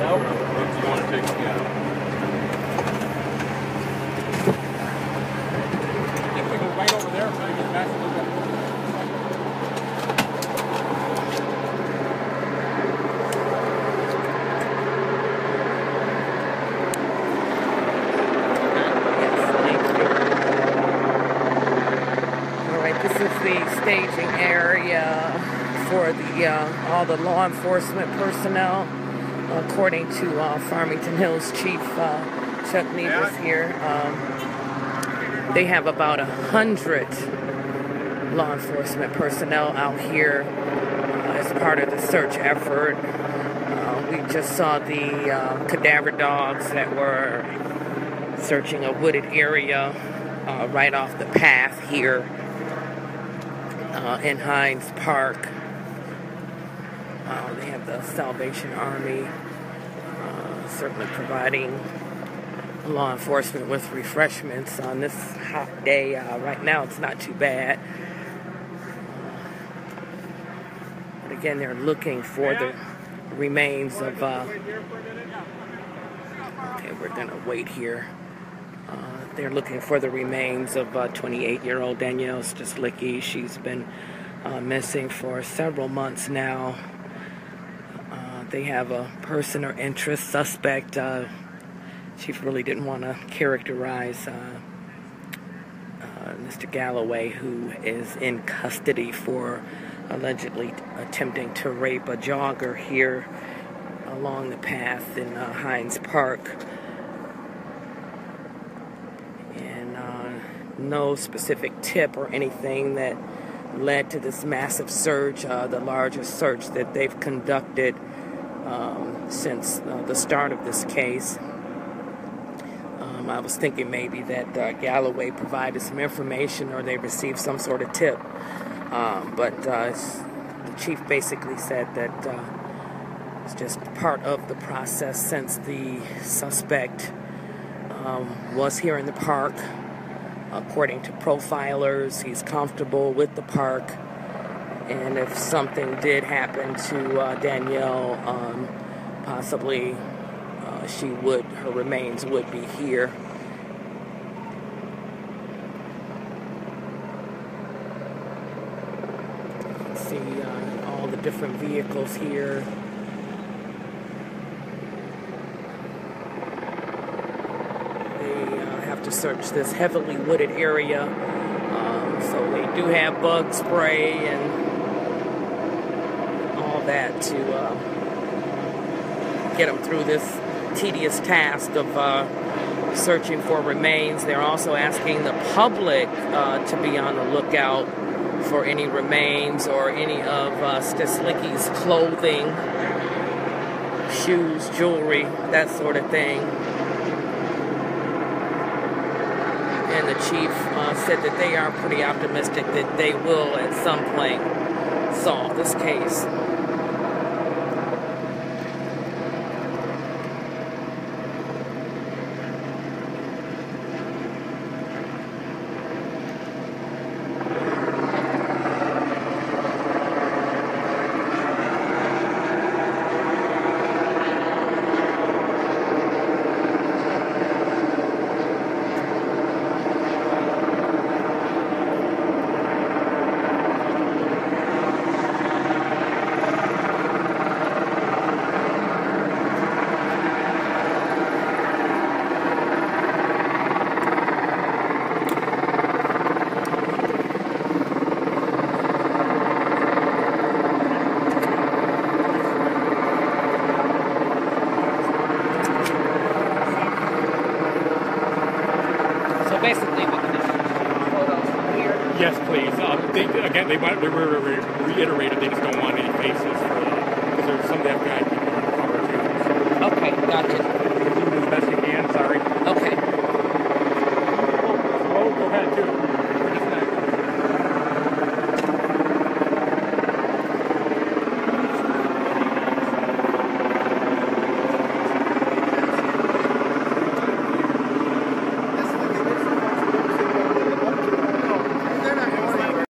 know? If you want to take, the staging area for the uh, all the law enforcement personnel. According to uh, Farmington Hills Chief uh, Chuck Nebus here, um, they have about a hundred law enforcement personnel out here uh, as part of the search effort. Uh, we just saw the uh, cadaver dogs that were searching a wooded area uh, right off the path here in Hines Park. Uh, they have the Salvation Army uh, certainly providing law enforcement with refreshments on this hot day. Uh, right now, it's not too bad. But again, they're looking for the remains of. Uh, okay, we're gonna wait here. Uh, they're looking for the remains of 28 year old Danielle Stislicki. She's been missing for several months now. Uh, they have a person or interest suspect. Uh, Chief really didn't want to characterize uh, uh, Mr. Galloway, who is in custody for allegedly attempting to rape a jogger here along the path in Hines Park. And uh, no specific tip or anything that led to this massive search, uh, the largest search that they've conducted um, since uh, the start of this case. Um, I was thinking maybe that uh, Galloway provided some information or they received some sort of tip. Um, but uh, the chief basically said that uh, it's just part of the process since the suspect um, was here in the park according to profilers. He's comfortable with the park. And if something did happen to uh, Danielle, um, possibly uh, she would, her remains would be here. See uh, all the different vehicles here. They have to search this heavily wooded area. Um, so they do have bug spray and that to uh, get them through this tedious task of uh, searching for remains. They're also asking the public uh, to be on the lookout for any remains or any of uh, Stislicki's clothing, shoes, jewelry, that sort of thing. and the chief uh, said that they are pretty optimistic that they will at some point solve this case. basically what the. Yes, please. Um, they, again, they, they were reiterated they just don't want any faces because uh, there's some that guy people on the cover too. Okay, gotcha. Do as best you can. Sorry. Okay. Oh, oh, go ahead too.